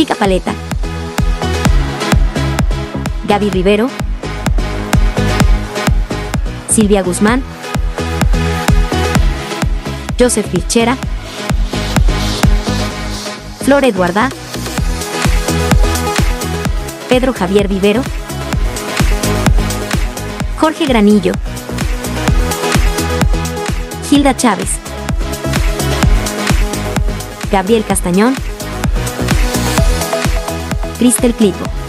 Pica Paleta. Gaby Rivero. Silvia Guzmán. Joseph Virchera. Flor Eduarda. Pedro Javier Vivero. Jorge Granillo. Hilda Chávez. Gabriel Castañón. Cristel Clipo.